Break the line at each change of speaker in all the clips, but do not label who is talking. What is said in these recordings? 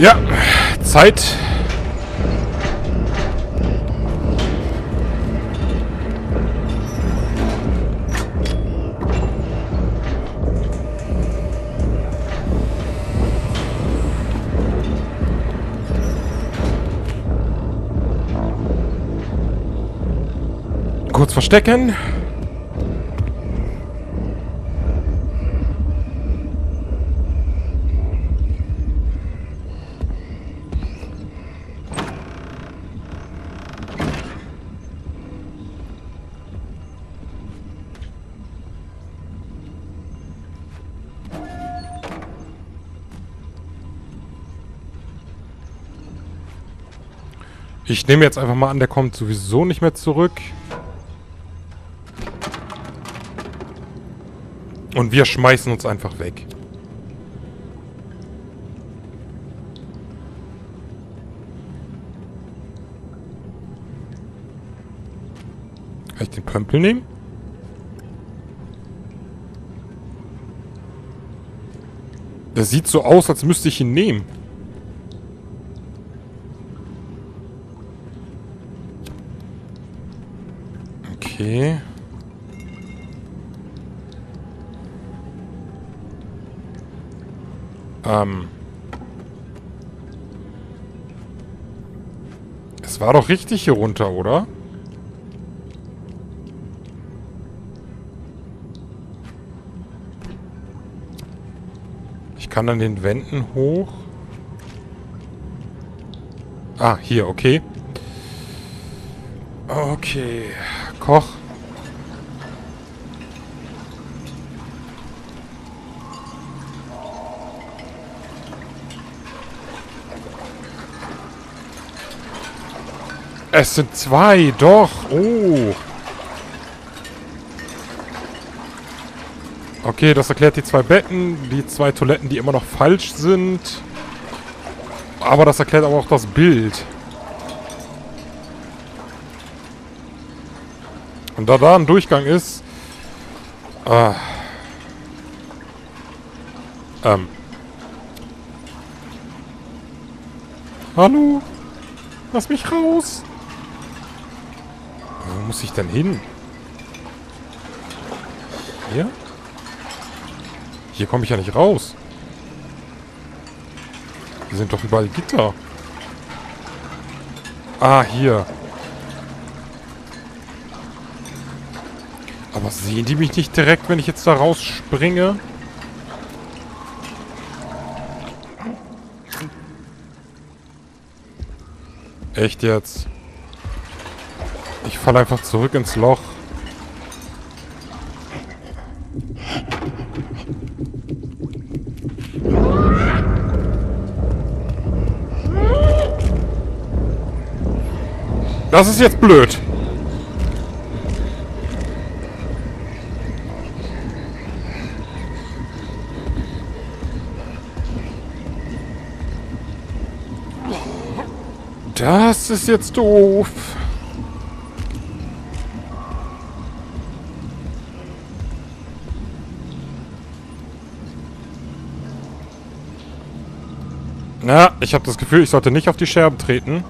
Ja, Zeit. Kurz verstecken. Ich nehme jetzt einfach mal an, der kommt sowieso nicht mehr zurück. Und wir schmeißen uns einfach weg. Kann ich den Pömpel nehmen? Der sieht so aus, als müsste ich ihn nehmen. Okay. Ähm. Es war doch richtig hier runter, oder? Ich kann an den Wänden hoch. Ah, hier, okay. Okay. Koch. Es sind zwei, doch. Oh. Okay, das erklärt die zwei Betten, die zwei Toiletten, die immer noch falsch sind. Aber das erklärt aber auch das Bild. Und da da ein Durchgang ist... Äh, ähm. Hallo? Lass mich raus! Wo muss ich denn hin? Hier? Hier komme ich ja nicht raus. Hier sind doch überall Gitter. Ah, hier. Aber sehen die mich nicht direkt, wenn ich jetzt da rausspringe? Echt jetzt? Ich falle einfach zurück ins Loch. Das ist jetzt blöd. Das ist jetzt doof. Na, ich habe das Gefühl, ich sollte nicht auf die Scherben treten.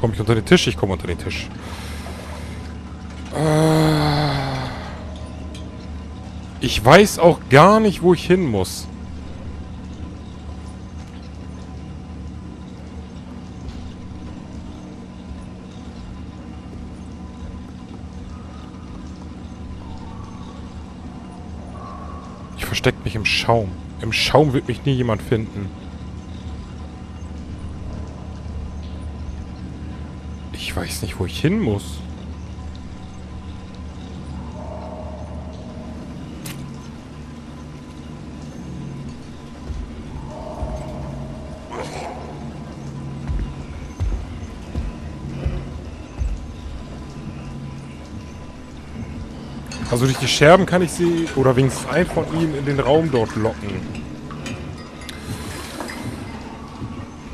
Komme ich unter den Tisch? Ich komme unter den Tisch. Ich weiß auch gar nicht, wo ich hin muss. Ich verstecke mich im Schaum. Im Schaum wird mich nie jemand finden. Ich weiß nicht, wo ich hin muss. Also durch die Scherben kann ich sie oder wenigstens ein von ihnen in den Raum dort locken.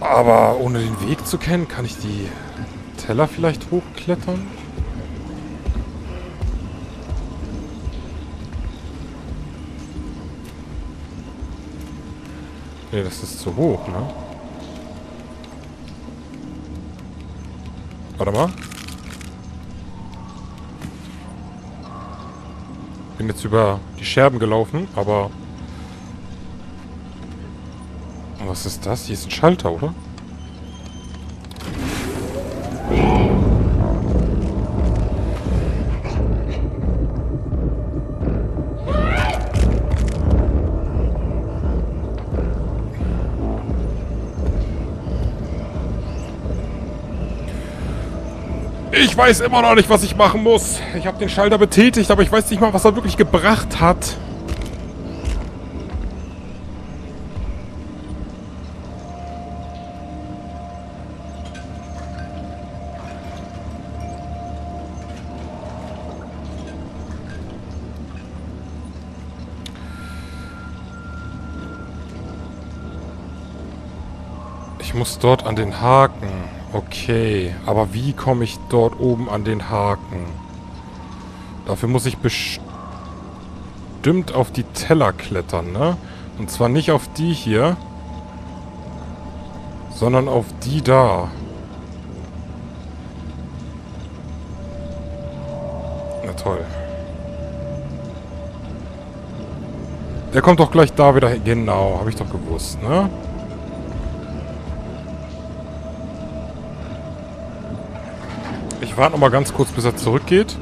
Aber ohne den Weg zu kennen, kann ich die Teller vielleicht hochklettern? Nee, das ist zu hoch, ne? Warte mal. Bin jetzt über die Scherben gelaufen, aber... Was ist das? Hier ist ein Schalter, oder? Ich weiß immer noch nicht, was ich machen muss. Ich habe den Schalter betätigt, aber ich weiß nicht mal, was er wirklich gebracht hat. Ich muss dort an den Haken. Okay, aber wie komme ich dort oben an den Haken? Dafür muss ich bestimmt auf die Teller klettern, ne? Und zwar nicht auf die hier, sondern auf die da. Na toll. Der kommt doch gleich da wieder hin. Genau, habe ich doch gewusst, ne? Warte noch mal ganz kurz, bis er zurückgeht.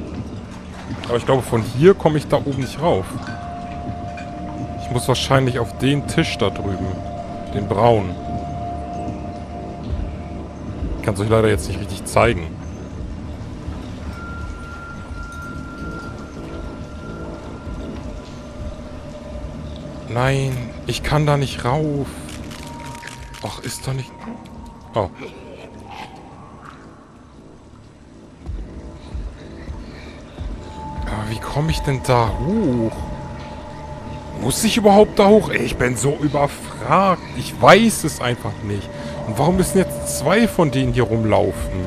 Aber ich glaube, von hier komme ich da oben nicht rauf. Ich muss wahrscheinlich auf den Tisch da drüben. Den braunen. Ich kann es euch leider jetzt nicht richtig zeigen. Nein, ich kann da nicht rauf. Ach, ist doch nicht... Oh. Komme ich denn da hoch? Muss ich überhaupt da hoch? Ich bin so überfragt. Ich weiß es einfach nicht. Und warum müssen jetzt zwei von denen hier rumlaufen?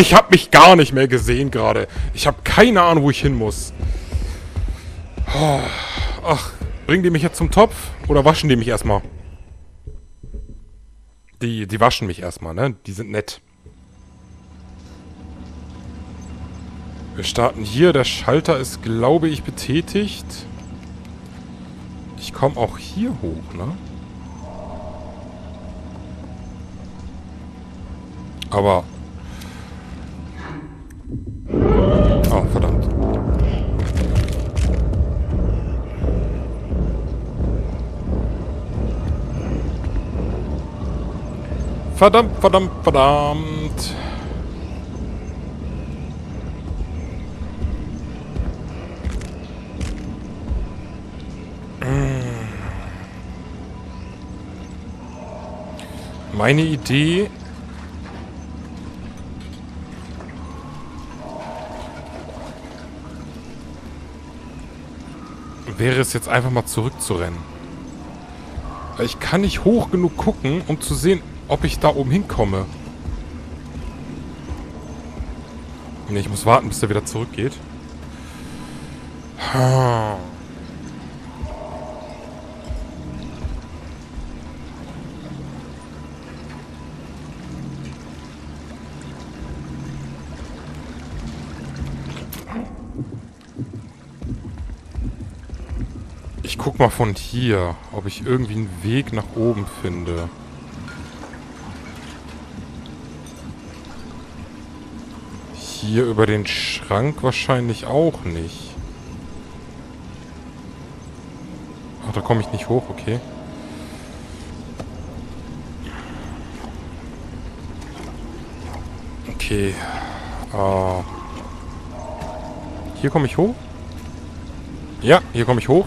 Ich habe mich gar nicht mehr gesehen gerade. Ich habe keine Ahnung, wo ich hin muss. Ach, bringen die mich jetzt zum Topf? Oder waschen die mich erstmal? Die, die waschen mich erstmal, ne? Die sind nett. Wir starten hier. Der Schalter ist, glaube ich, betätigt. Ich komme auch hier hoch, ne? Aber Oh, verdammt. Verdammt, verdammt, verdammt. Meine Idee wäre es jetzt einfach mal zurückzurennen. Weil ich kann nicht hoch genug gucken, um zu sehen, ob ich da oben hinkomme. Ne, ich muss warten, bis er wieder zurückgeht. Hm. Mal von hier, ob ich irgendwie einen Weg nach oben finde. Hier über den Schrank wahrscheinlich auch nicht. Ach, da komme ich nicht hoch, okay. Okay. Uh, hier komme ich hoch? Ja, hier komme ich hoch.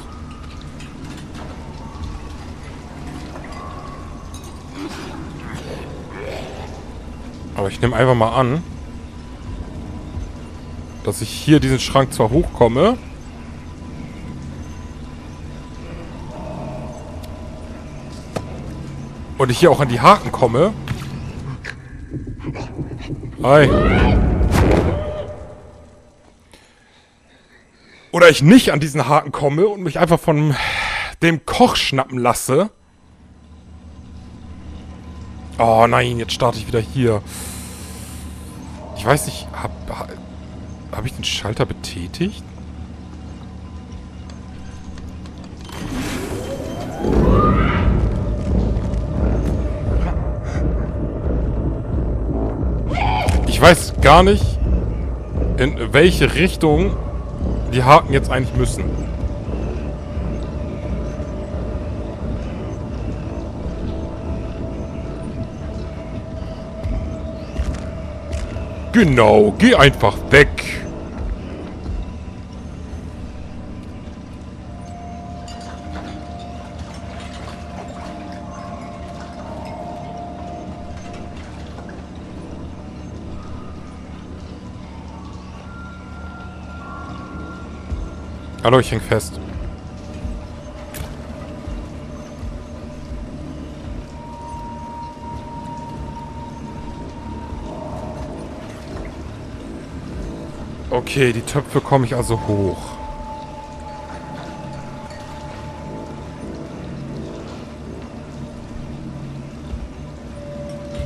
Aber ich nehme einfach mal an, dass ich hier diesen Schrank zwar hochkomme, und ich hier auch an die Haken komme. Hi. Oder ich nicht an diesen Haken komme und mich einfach von dem Koch schnappen lasse. Oh nein, jetzt starte ich wieder hier. Ich weiß nicht, habe hab ich den Schalter betätigt? Ich weiß gar nicht, in welche Richtung die Haken jetzt eigentlich müssen. Genau, geh einfach weg. Hallo, ich häng fest. Okay, die Töpfe komme ich also hoch.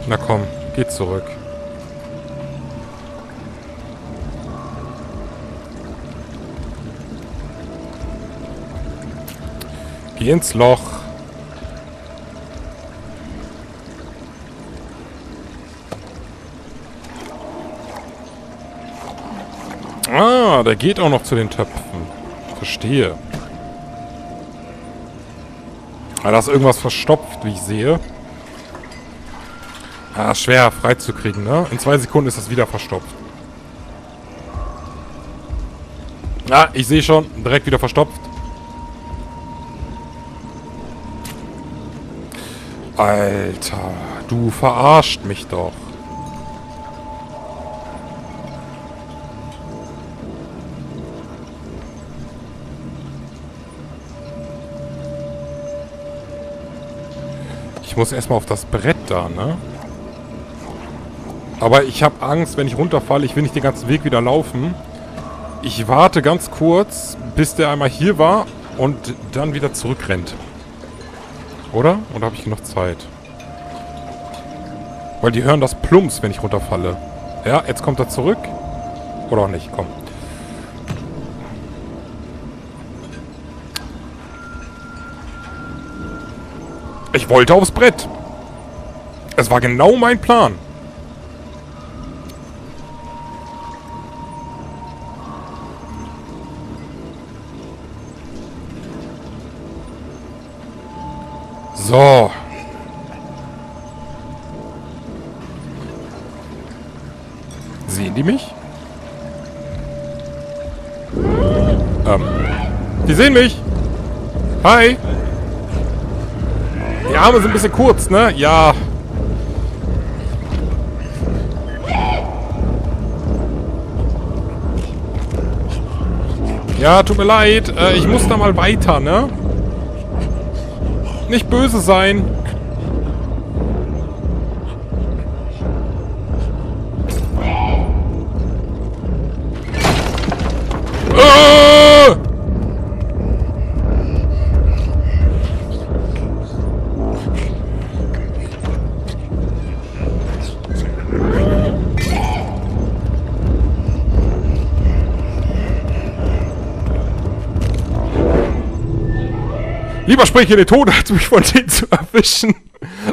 Na komm, geh zurück. Geh ins Loch. Ah, der geht auch noch zu den Töpfen. Verstehe. Ah, da ist irgendwas verstopft, wie ich sehe. Ah, schwer freizukriegen, ne? In zwei Sekunden ist das wieder verstopft. Ah, ich sehe schon. Direkt wieder verstopft. Alter, du verarscht mich doch. Ich muss erstmal auf das Brett da, ne? Aber ich habe Angst, wenn ich runterfalle, ich will nicht den ganzen Weg wieder laufen. Ich warte ganz kurz, bis der einmal hier war und dann wieder zurückrennt. Oder? Oder habe ich noch Zeit? Weil die hören das Plumps, wenn ich runterfalle. Ja, jetzt kommt er zurück. Oder auch nicht, komm. Ich wollte aufs Brett. Es war genau mein Plan. So. Sehen die mich? Ähm. Die sehen mich. Hi. Die Arme sind ein bisschen kurz, ne? Ja. Ja, tut mir leid. Äh, ich muss da mal weiter, ne? Nicht böse sein. Ah! Lieber spreche den Tod, als mich von denen zu erwischen.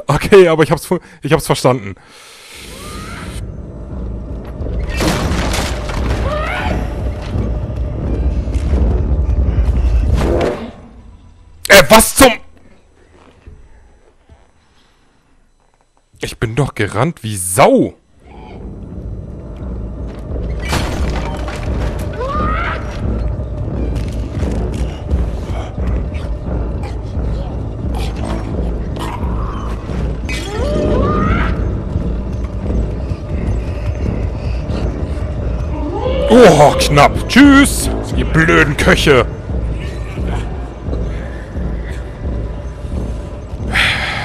Okay, aber ich hab's, ich hab's verstanden. Äh, was zum... Ich bin doch gerannt wie Sau. Oh, knapp. Tschüss, ihr blöden Köche.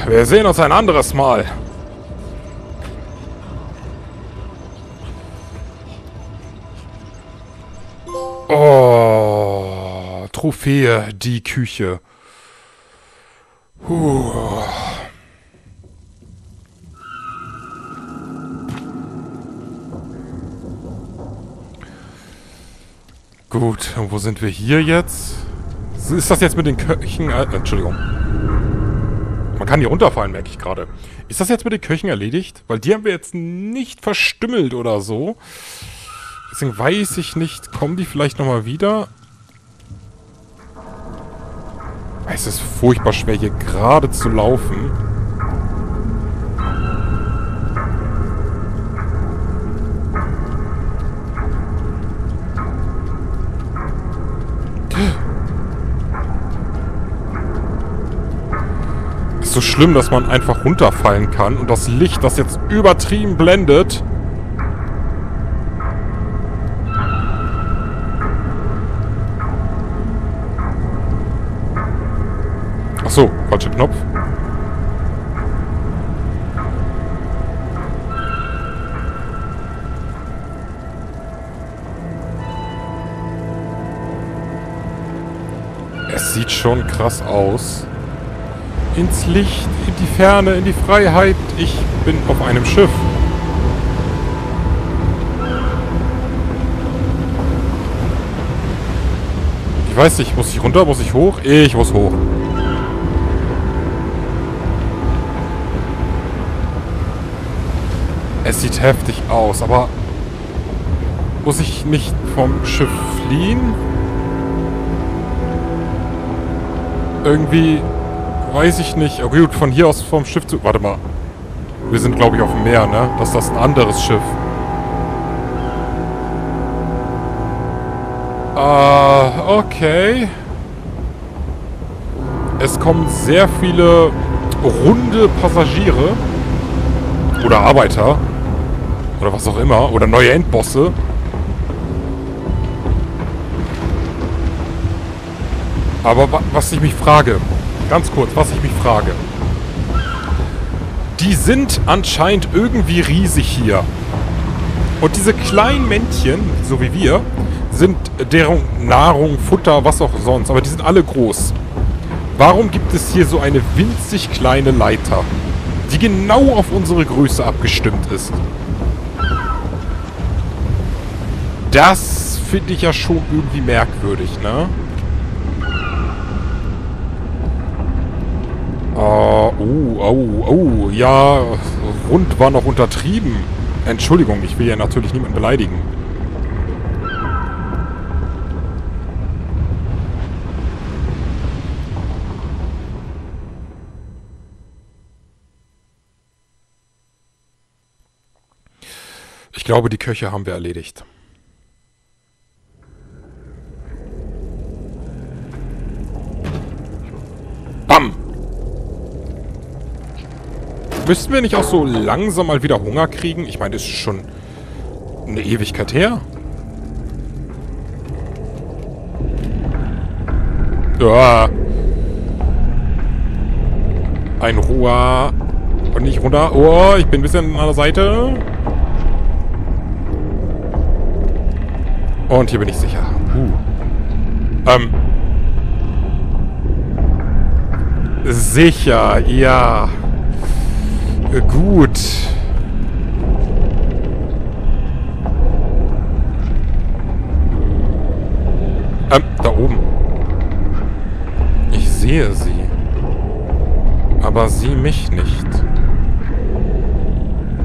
Wir sehen uns ein anderes Mal. Oh, Trophäe, die Küche. Puh. Gut, und wo sind wir hier jetzt? Ist das jetzt mit den Köchen... Äh, Entschuldigung. Man kann hier runterfallen, merke ich gerade. Ist das jetzt mit den Köchen erledigt? Weil die haben wir jetzt nicht verstümmelt oder so. Deswegen weiß ich nicht, kommen die vielleicht nochmal wieder? Es ist furchtbar schwer, hier gerade zu laufen. So schlimm, dass man einfach runterfallen kann und das Licht, das jetzt übertrieben blendet, so, falscher Knopf. Es sieht schon krass aus. Ins Licht, in die Ferne, in die Freiheit. Ich bin auf einem Schiff. Ich weiß nicht, muss ich runter, muss ich hoch? Ich muss hoch. Es sieht heftig aus, aber muss ich nicht vom Schiff fliehen? Irgendwie weiß ich nicht. Okay, gut, von hier aus vom Schiff zu... Warte mal. Wir sind, glaube ich, auf dem Meer, ne? Das ist das ein anderes Schiff. Ah, uh, okay. Es kommen sehr viele runde Passagiere. Oder Arbeiter. Oder was auch immer. Oder neue Endbosse. Aber was ich mich frage, ganz kurz, was ich mich frage. Die sind anscheinend irgendwie riesig hier. Und diese kleinen Männchen, so wie wir, sind deren Nahrung, Futter, was auch sonst. Aber die sind alle groß. Warum gibt es hier so eine winzig kleine Leiter, die genau auf unsere Größe abgestimmt ist? Das finde ich ja schon irgendwie merkwürdig, ne? Uh, oh, oh, oh, ja, rund war noch untertrieben. Entschuldigung, ich will ja natürlich niemanden beleidigen. Ich glaube, die Köche haben wir erledigt. Müssten wir nicht auch so langsam mal wieder Hunger kriegen? Ich meine, das ist schon eine Ewigkeit her. Ja. Ein Ruhr. Und nicht runter. Oh, ich bin ein bisschen an der Seite. Und hier bin ich sicher. Uh. Ähm. Sicher, ja. Gut. Ähm, da oben. Ich sehe sie. Aber sie mich nicht.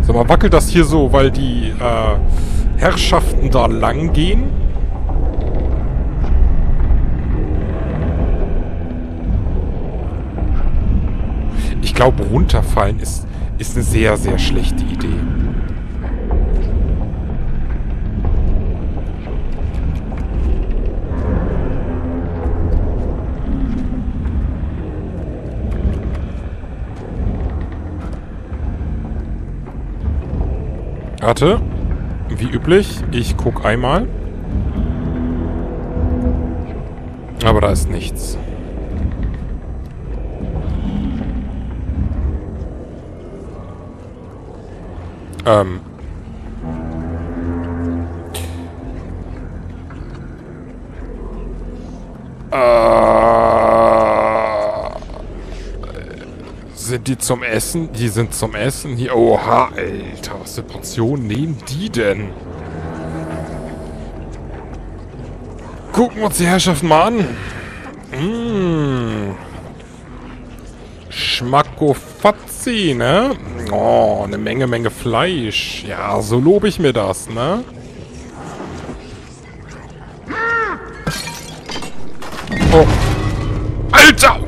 Sag mal, wackelt das hier so, weil die äh, Herrschaften da lang gehen? Ich glaube, runterfallen ist ist eine sehr, sehr schlechte Idee. Warte, wie üblich, ich guck einmal. Aber da ist nichts. Ähm. Äh, sind die zum Essen? Die sind zum Essen hier. Oha, Alter, was für Portionen nehmen die denn? Gucken wir uns die Herrschaften mal an. Mmh. Schmackofatzi, ne? Oh, eine Menge, Menge Fleisch. Ja, so lobe ich mir das, ne? Oh. Alter!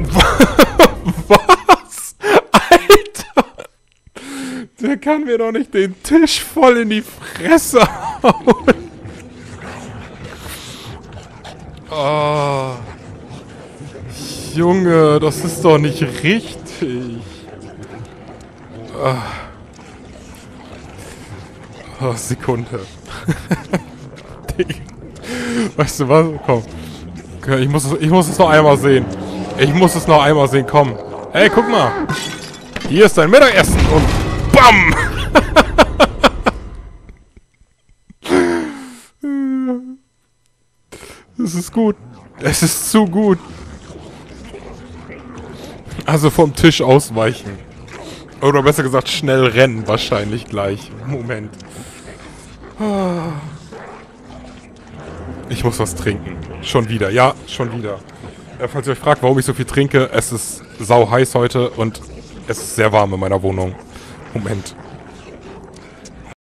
Was? Alter! Der kann mir doch nicht den Tisch voll in die Fresse hauen. Oh. Junge, das ist doch nicht richtig. Oh, oh Sekunde. weißt du was? Komm. Ich muss, es, ich muss es noch einmal sehen. Ich muss es noch einmal sehen. Komm. Hey, guck mal. Hier ist dein Mittagessen. Und BAM! Es ist gut. Es ist zu gut. Also vom Tisch ausweichen. Oder besser gesagt, schnell rennen wahrscheinlich gleich. Moment. Ich muss was trinken. Schon wieder. Ja, schon wieder. Äh, falls ihr euch fragt, warum ich so viel trinke, es ist sau heiß heute und es ist sehr warm in meiner Wohnung. Moment.